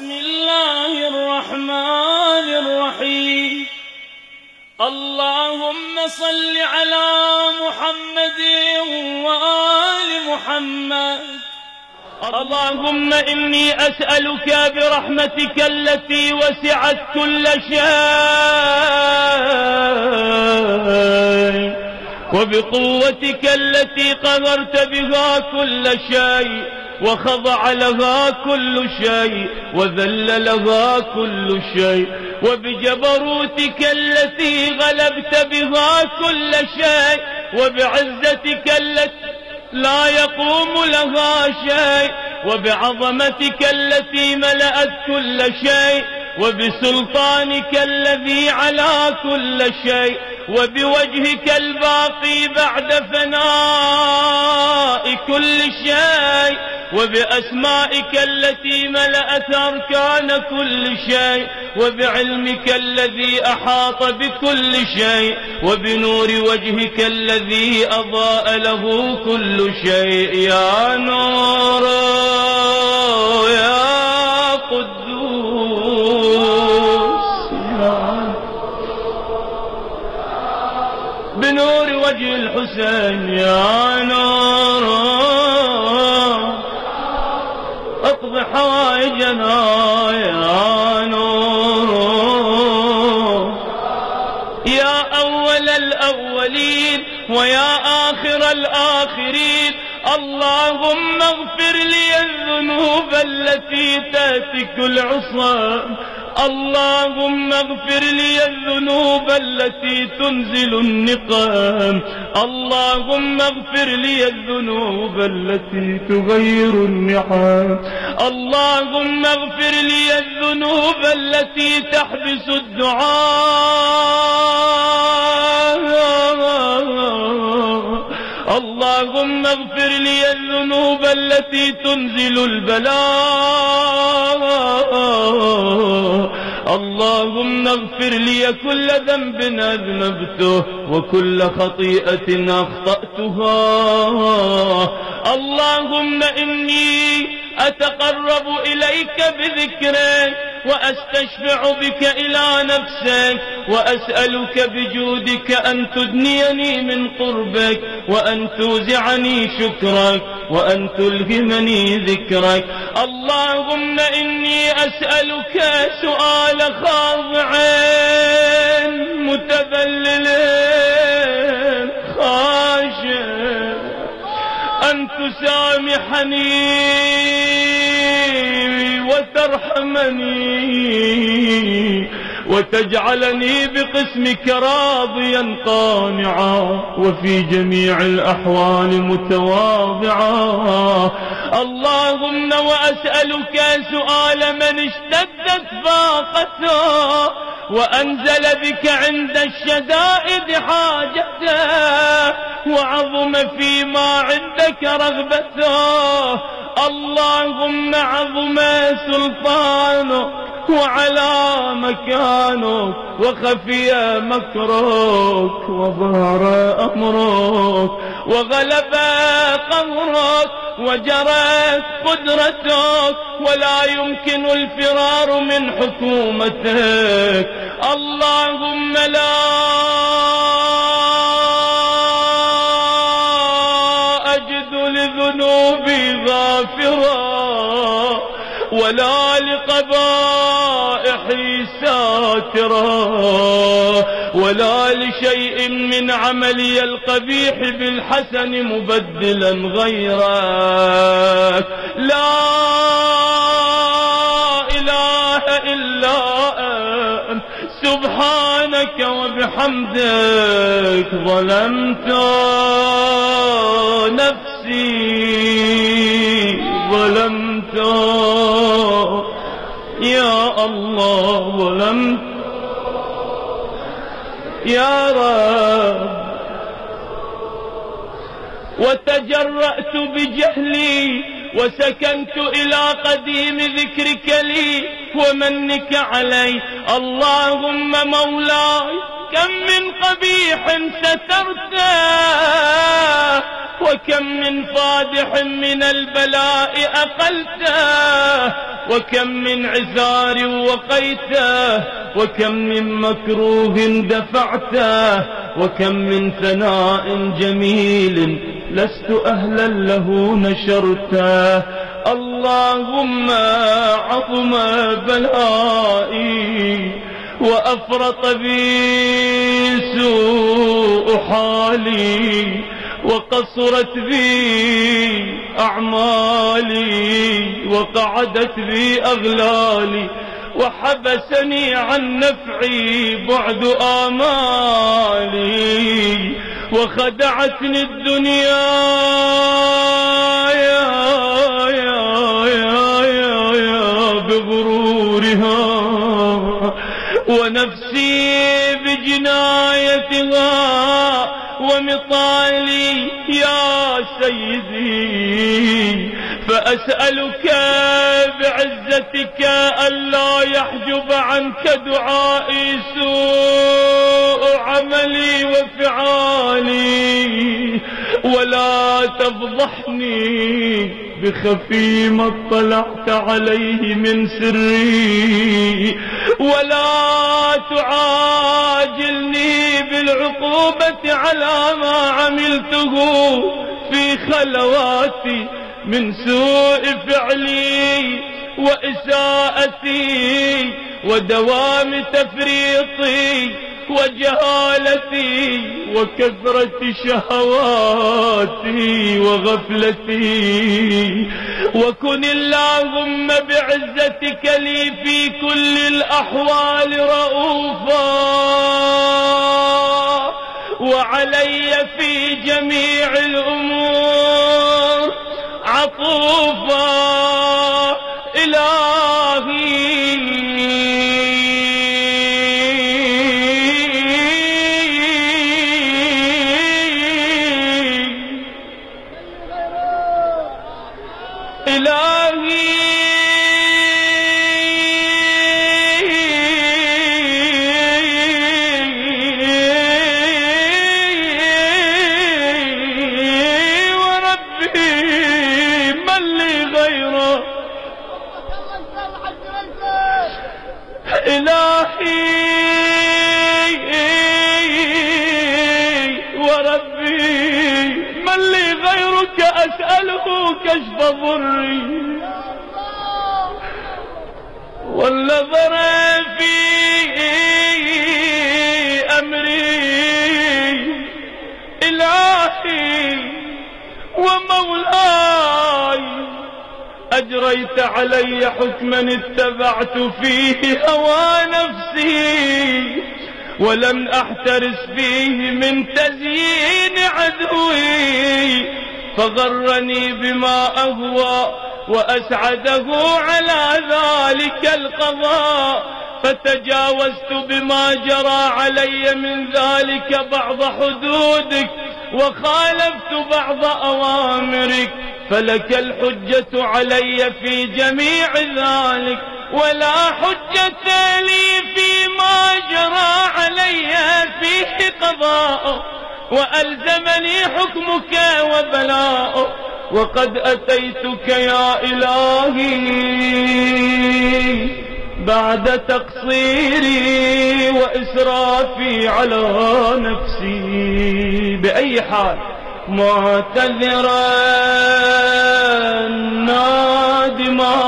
بسم الله الرحمن الرحيم. اللهم صل على محمد وآل محمد. اللهم إني أسألك برحمتك التي وسعت كل شيء وبقوتك التي قهرت بها كل شيء. وخضع لها كل شيء وذل لها كل شيء وبجبروتك التي غلبت بها كل شيء وبعزتك التي لا يقوم لها شيء وبعظمتك التي ملأت كل شيء وبسلطانك الذي على كل شيء وبوجهك الباقي بعد فناء كل شيء. وبأسمائك التي ملأت أركان كل شيء وبعلمك الذي أحاط بكل شيء وبنور وجهك الذي أضاء له كل شيء. يا نور يا قدوس. يا بنور وجه الحسين يا نور. حوائجنا يا نور يا أول الأولين ويا آخر الآخرين اللهم اغفر لي الذنوب التي تاتك العصام اللهم اغفر لي الذنوب التي تنزل النقام. اللهم اغفر لي الذنوب التي تغير النعام. اللهم اغفر لي الذنوب التي تحبس الدعاء. اللهم اغفر لي الذنوب التي تنزل البلاء. اللهم اغفر لي كل ذنب أذنبته وكل خطيئة أخطأتها. اللهم إني أتقرب إليك بذكرك وأستشفع بك إلى نفسك وأسألك بجودك أن تدنيني من قربك وأن توزعني شكرك وأن تلهمني ذكرك. اللهم إني أسألك سؤال خاضع متذلل أن تسامحني وترحمني وتجعلني بقسمك راضيا قانعا وفي جميع الأحوال متواضعا. اللهم وأسألك سؤال من اشتدت فاقته وأنزل بك عند الشدائد حاجته وعظم فيما عندك رغبته. اللهم عظم سلطانك. وعلى مكانك وخفي مكرك وظهر أمرك وغلب قهرك وجرت قدرتك ولا يمكن الفرار من حكومتك. اللهم لا أجد لذنوبي غافرا ولا لقبائحي ساترا ولا لشيء من عملي القبيح بالحسن مبدلا غيرك لا إله إلا أنت سبحانك وبحمدك ظلمت نفسي. الله ظلمت يا رب. وتجرأت بجهلي وسكنت إلى قديم ذكرك لي ومنك علي. اللهم مولاي كم من قبيح سترته وكم من فادح من البلاء أقلته وكم من عثار وقيته وكم من مكروه دفعته وكم من ثناء جميل لست أهلا له نشرته. اللهم عظم بلائي وأفرط بي سوء حالي وقصرت بي أعمالي وقعدت بي أغلالي وحبسني عن نفعي بعد آمالي وخدعتني الدنيا. يا يا يا يا يا بغرورها ونفسي بجنايتها. ومطالي يا سيدي فأسألك بعزتك ألا يحجب عنك دعائي سوء عملي وفعالي ولا تفضحني بخفي ما اطلعت عليه من سري. ولا تعاجلني بالعقوبة على ما عملته في خلواتي من سوء فعلي وإساءتي ودوام تفريطي. وجهالتي وكثرة شهواتي وغفلتي. وكن اللهم بعزتك لي في كل الأحوال رؤوفا. وعلي في جميع الأمور عطوفا. كشف ضري والنظر في أمري. إلهي ومولاي أجريت علي حكما اتبعت فيه هوى نفسي. ولم أحترس فيه من تزيين عدوي. فغرني بما أهوى وأسعده على ذلك القضاء فتجاوزت بما جرى علي من ذلك بعض حدودك وخالفت بعض أوامرك فلك الحجة علي في جميع ذلك ولا حجة لي فيما جرى علي فيه قضاء وألزمني حكمك وبلاء وقد أتيتك يا إلهي بعد تقصيري وإسرافي على نفسي. بأي حال معتذرا نادما.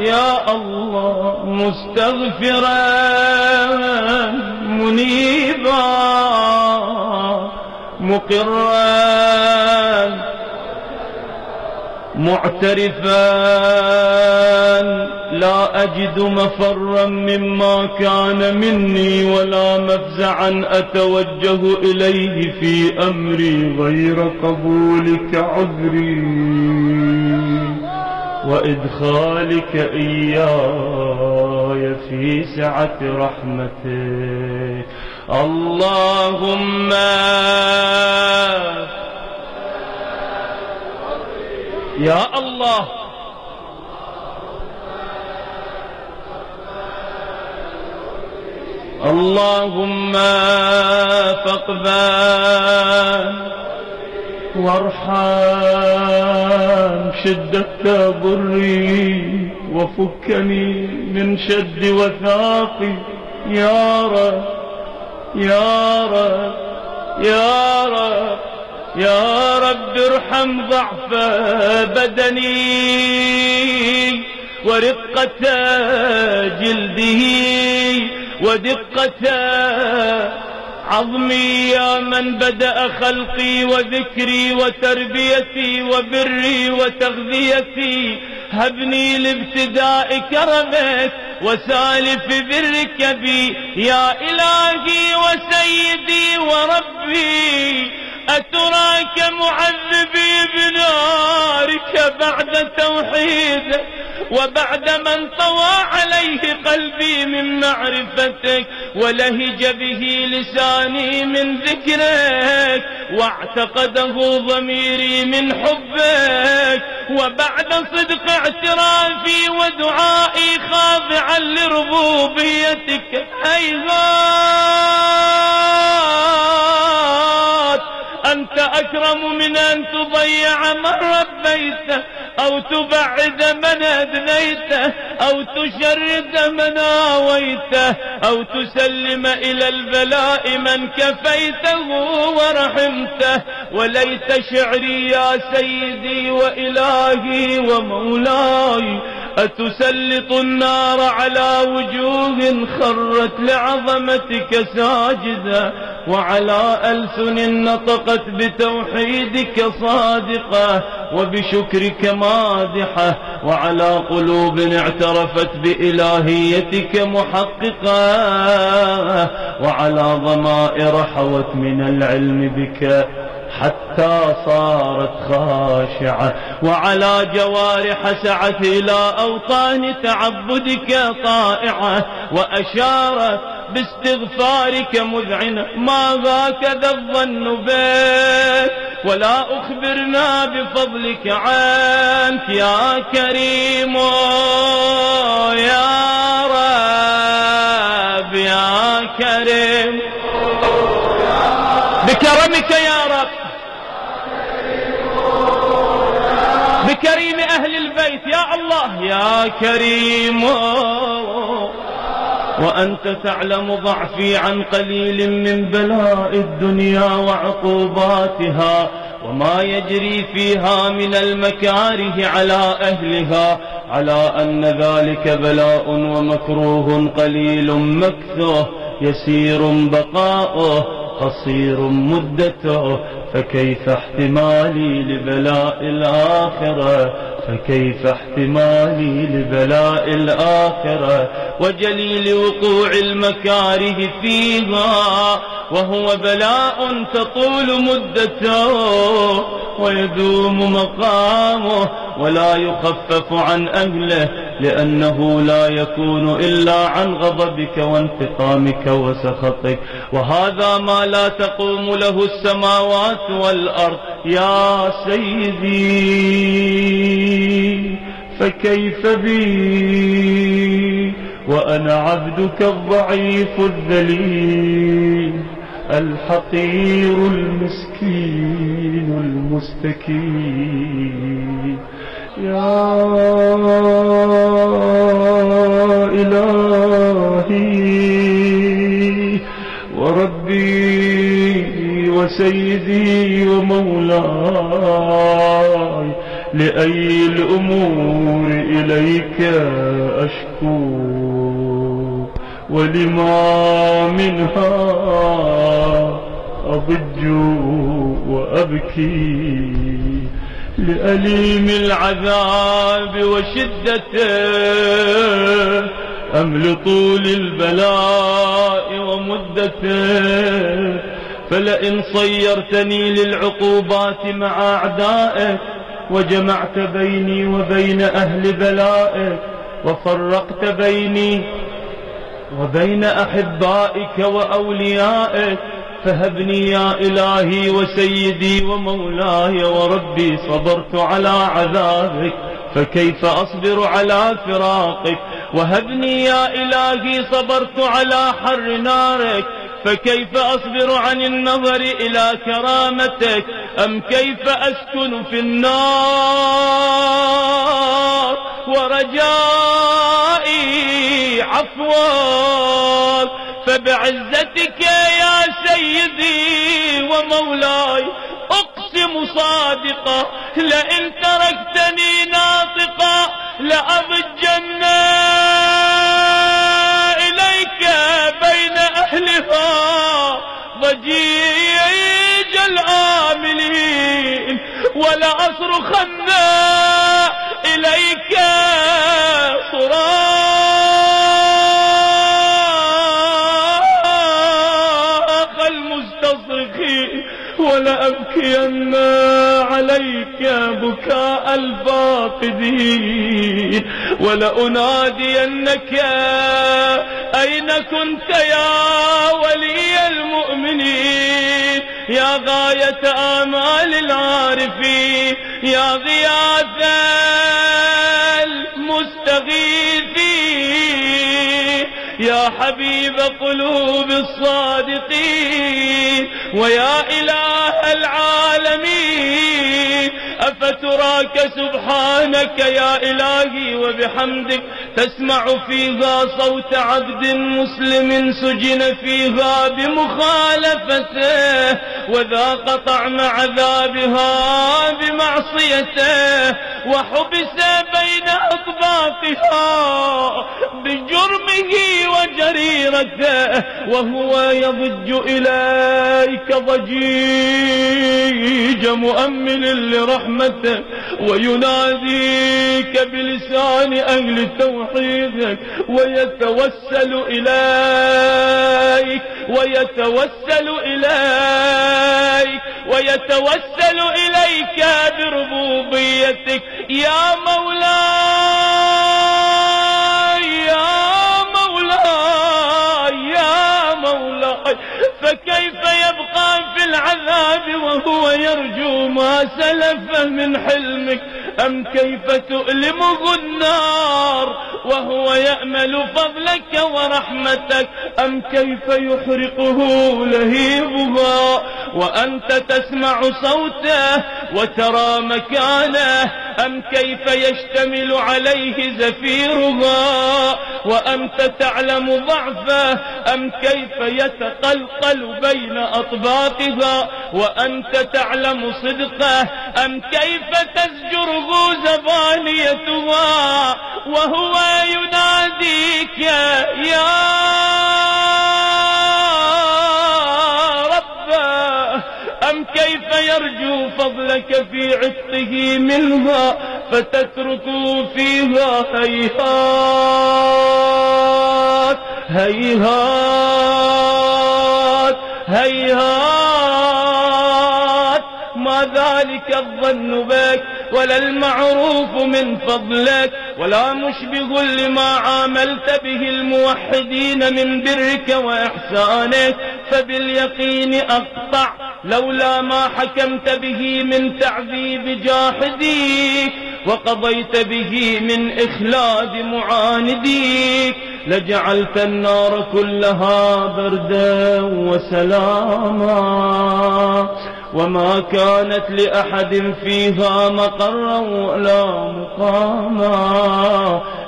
يا الله مستغفرا منيبا مقرا معترفا لا أجد مفرا مما كان مني ولا مفزعا أتوجه إليه في أمري غير قبولك عذري. وإدخالك إياي في سعة رحمتك. اللهم يا الله. اللهم فاقبل. وارحم شدة ضري وفكني من شد وثاقي. يا رب يا رب يا رب يا رب ارحم ضعف بدني ورقة جلده ودقة عظمي يا من بدأ خلقي وذكري وتربيتي وبري وتغذيتي. هبني لابتداء كرمك وسالف برك بي. يا إلهي وسيدي وربي أتراك معذبي بنارك بعد توحيدك وبعد من طوى عليه قلبي من معرفتك ولهج به لساني من ذكرك واعتقده ضميري من حبك وبعد صدق اعترافي ودعائي خاضعا لربوبيتك. هيهات أكرم من أن تضيع من ربيته أو تبعد من أدنيته أو تشرد من آويته أو تسلم إلى البلاء من كفيته ورحمته وليت شعري يا سيدي وإلهي ومولاي أتسلط النار على وجوه خرت لعظمتك ساجدة وعلى ألسن نطقت بتوحيدك صادقة وبشكرك مادحة وعلى قلوب اعترفت بإلهيتك محققة وعلى ضمائر حوت من العلم بك حتى صارت خاشعة. وعلى جوارح سعت إلى أوطان تعبدك طائعة. وأشارت باستغفارك مذعنة ما هكذا الظن بك؟ ولا أخبرنا بفضلك عنك يا كريم. يا رب يا كريم. بكرمك يا رب. بكريم أهل البيت يا الله يا كريم. وأنت تعلم ضعفي عن قليل من بلاء الدنيا وعقوباتها وما يجري فيها من المكاره على أهلها على أن ذلك بلاء ومكروه قليل مكثه يسير بقاؤه. قصير مدته فكيف احتمالي لبلاء الآخرة؟ فكيف احتمالي لبلاء الآخرة؟ وجليل وقوع المكاره فيها وهو بلاء تطول مدته. ويدوم مقامه ولا يخفف عن أهله. لأنه لا يكون إلا عن غضبك وانتقامك وسخطك. وهذا ما لا تقوم له السماوات والأرض. يا سيدي فكيف بي؟ وأنا عبدك الضعيف الذليل الحقير المسكين المستكين. يا إلهي وربي وسيدي ومولاي لأي الأمور إليك أشكو ولما منها أضج وأبكي. لأليم العذاب وشدته أم لطول البلاء ومدته فلئن صيرتني للعقوبات مع أعدائك وجمعت بيني وبين أهل بلائك وفرقت بيني وبين أحبائك وأوليائك فهبني يا إلهي وسيدي ومولاي وربي صبرت على عذابك فكيف أصبر على فراقك؟ وهبني يا إلهي صبرت على حر نارك فكيف أصبر عن النظر إلى كرامتك؟ أم كيف أسكن في النار ورجائي عفوك؟ فبعزتك يا سيدي ومولاي أقسم صادقا لئن تركتني ناطقا لأضجن إليك بين أهلها ضجيج الآملين ولأصرخن إليك الفاقدين ولأنادينك أين كنت يا ولي المؤمنين؟ يا غاية آمال العارفين. يا غياث المستغيثين. يا حبيب قلوب الصادقين. ويا إله العالمين. أفتراك سبحانك يا إلهي وبحمدك تسمع فيها صوت عبد مسلم سجن فيها بمخالفته وذاق طعم عذابها بمعصيته وحبس بين أطباقها بجرمه وجريرته وهو يضج إليك ضجيج مؤمل لرحمته ويناديك بلسان أهل توحيدك ويتوسل إليك ويتوسل إليك ويتوسل إليك بربوبيتك. يا مولاي وهو يرجو ما سلف من حلمك. أم كيف تؤلمه النار وهو يأمل فضلك ورحمتك؟ أم كيف يحرقه لهيبها وأنت تسمع صوته وترى مكانه أم كيف يشتمل عليه زفيرها؟ وأنت تعلم ضعفه أم كيف يتقلقل بين أطباقها؟ وأنت تعلم صدقه أم كيف تزجره زبانيتها؟ وهو يناديك يا يرجو فضلك في عتقه منها فتترك فيها هيهات هيهات هيهات. ما ذلك الظن بك ولا المعروف من فضلك ولا مشبه لما عاملت به الموحدين من برك وإحسانك. فباليقين أقطع لولا ما حكمت به من تعذيب جاحديك وقضيت به من إخلاد معانديك لجعلت النار كلها بردا وسلاما وما كانت لأحد فيها مقرا ولا مقاما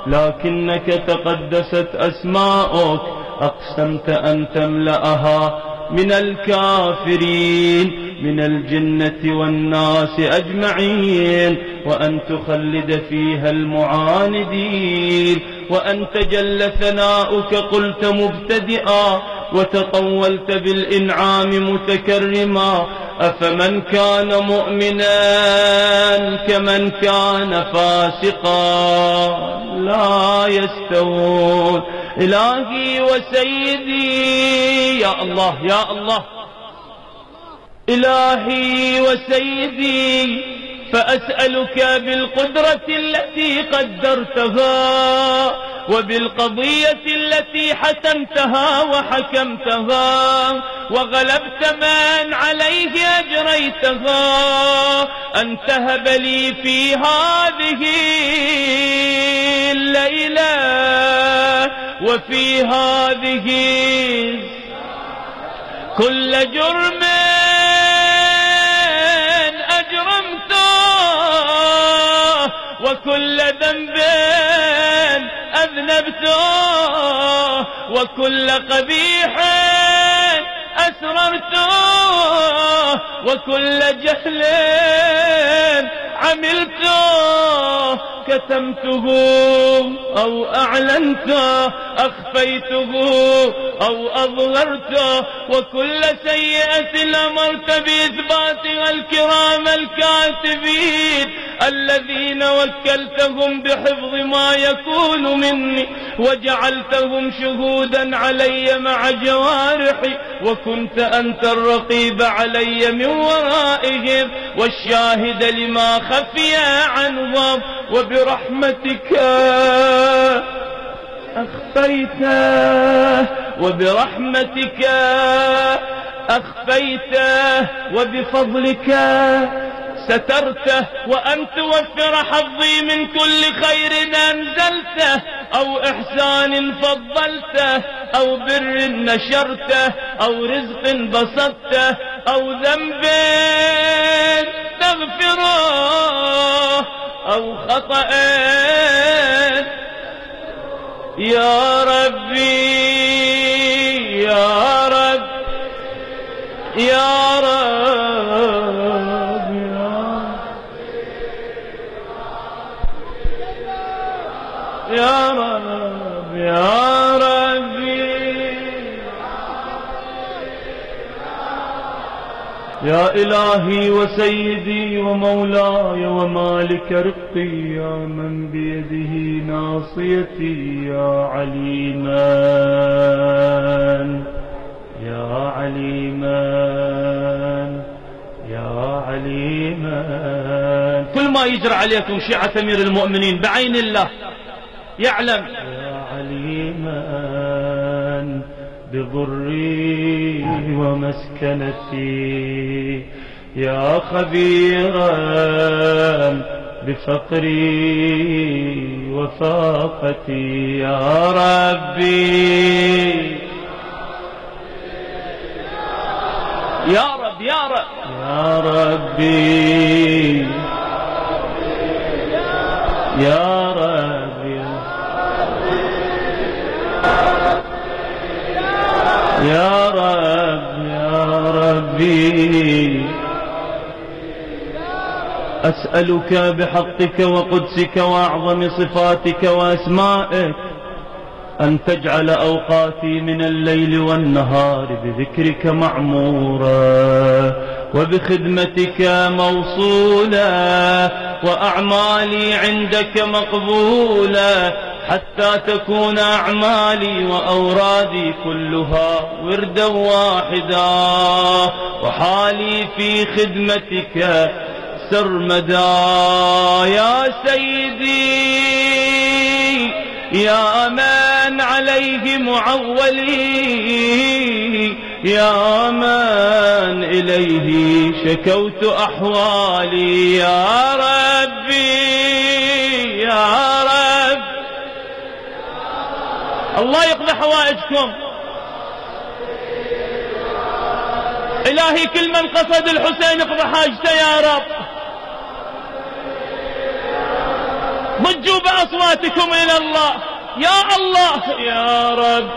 لكنك تقدست أسماؤك أقسمت أن تملأها من الكافرين من الجنة والناس أجمعين وأن تخلد فيها المعاندين وأن تجل ثناؤك قلت مبتدئا وتطولت بالإنعام متكرما أفمن كان مؤمنا كمن كان فاسقا. لا يستوون. إلهي وسيدي يا الله يا الله. إلهي وسيدي فأسألك بالقدرة التي قدرتها وبالقضية التي حسمتها وحكمتها وغلبت من عليه أجريتها أن تهب لي في هذه الليلة وفي هذه كل جرم وكل ذنب أذنبته وكل قبيح أسررته وكل جهل عملته كتمته أو أعلنته أخفيته أو أظهرته وكل سيئة أمرت بإثباتها الكرام الكاتبين الذين وكلتهم بحفظ ما يكون مني وجعلتهم شهودا علي مع جوارحي وكنت أنت الرقيب علي من ورائهم والشاهد لما خفي عنهم وبرحمتك أخفيته وبرحمتك أخفيته وبفضلك سترته وأن توفر حظي من كل خير أنزلته أو إحسان فضلته أو بر نشرته أو رزق بسطته أو ذنب تغفره. أو خطأ يا ربي إلهي وسيدي ومولاي ومالك رقي يا من بيده ناصيتي يا عليما يا عليما يا عليما كل ما يجرى عليكم شيعة أمير المؤمنين بعين الله يعلم. يا عليما بضري ومسكنتي يا خبيرا بفقري وفاقتي يا ربي. يا رب يا رب. يا ربي. يا ربي. يا رب يا ربي. أسألك بحقك وقدسك وأعظم صفاتك وأسمائك أن تجعل أوقاتي من الليل والنهار بذكرك معمورة وبخدمتك موصولة وأعمالي عندك مقبولة حتى تكون أعمالي وأورادي كلها وردا واحدا وحالي في خدمتك سرمدا يا سيدي يا من عليه معولي يا من إليه شكوت أحوالي يا ربي يا رب. الله يقضي حوائجكم. إلهي كل من قصد الحسين اقضي حاجته يا رب. ضجوا بأصواتكم إلى الله. يا الله. يا رب.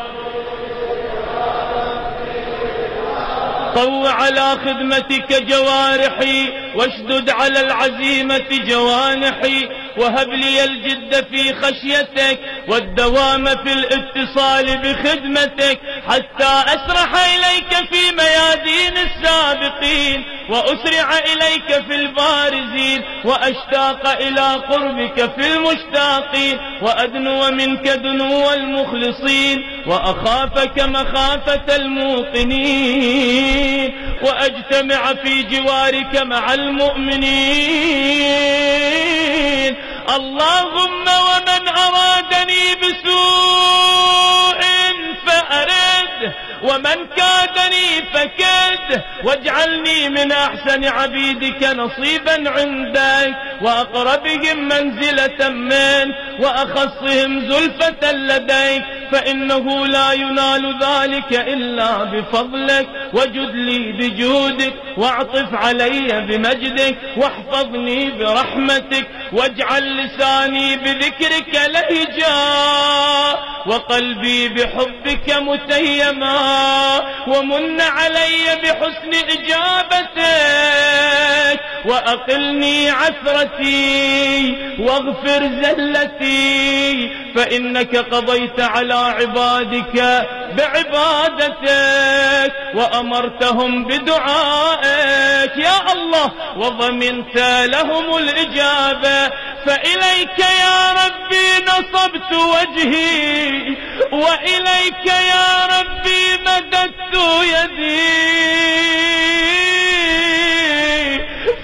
طو على خدمتك جوارحي واشدد على العزيمة جوانحي. وهب لي الجد في خشيتك والدوام في الاتصال بخدمتك حتى أسرح إليك في ميادين السابقين. وأسرع إليك في البارزين وأشتاق إلى قربك في المشتاقين وأدنو منك دنو المخلصين وأخافك مخافة الموقنين وأجتمع في جوارك مع المؤمنين اللهم ومن أرادني بسوء فأرد ومن كادني فكد واجعلني من أحسن عبيدك نصيبا عندك وأقربهم منزلة منك وأخصهم زلفة لديك. فإنه لا ينال ذلك إلا بفضلك. وجد لي بجودك وأعطف علي بمجدك. واحفظني برحمتك واجعل لساني بذكرك لهجا وقلبي بحبك متيما ومن علي بحسن إجابتك وأقلني عثرتي واغفر زلتي فإنك قضيت على عبادك بعبادتك وأمرتهم بدعائك. يا الله وضمنت لهم الإجابة. فإليك يا ربي نصبت وجهي. وإليك يا ربي مددت يدي.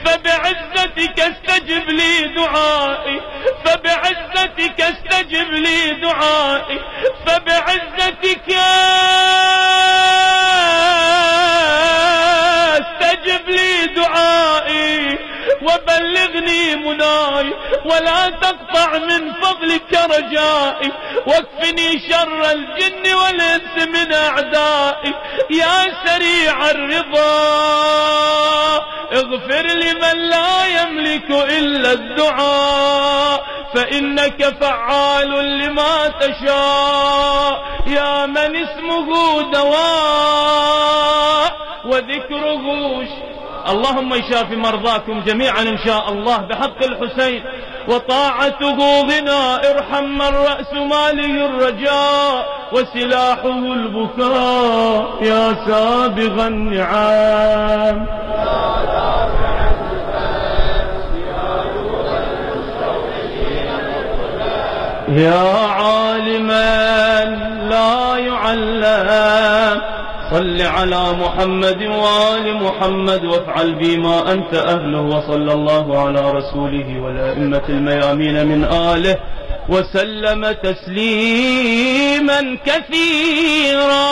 فبعزتك استجب لي دعائي. فبعزتك استجب لي دعائي. فبعزتك مناي ولا تقطع من فضلك رجائي. واكفني شر الجن والإنس من أعدائي. يا سريع الرضا اغفر لمن لا يملك إلا الدعاء. فإنك فعال لما تشاء. يا من اسمه دواء وذكره اللهم يشافي مرضاكم جميعا إن شاء الله بحق الحسين وطاعته غنى ارحم من رأس ماله الرجاء وسلاحه البكاء يا سابغ النعام. يا عالما لا يعلم صل على محمد وآل محمد وافعل بما أنت أهله وصلى الله على رسوله والأئمة الميامين من آله وسلم تسليما كثيرا.